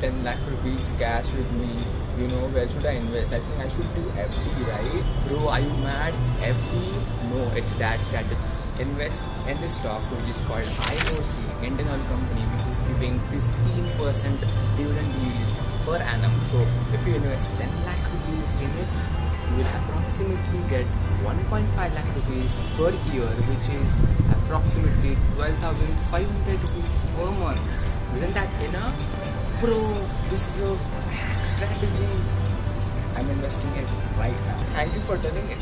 10 lakh rupees cash with me. You know, where should I invest? I think I should do FD, right? Bro, are you mad? FD? No, it's that strategy. Invest in this stock which is called IOC, Indian Oil Company, which is giving 15% dividend yield per annum. So if you invest 10 lakh rupees in it, you will approximately get 1.5 lakh rupees per year, which is approximately 12,500 rupees per month. Isn't that enough? Bro, this is a hack strategy. I'm investing it right now. Thank you for telling it.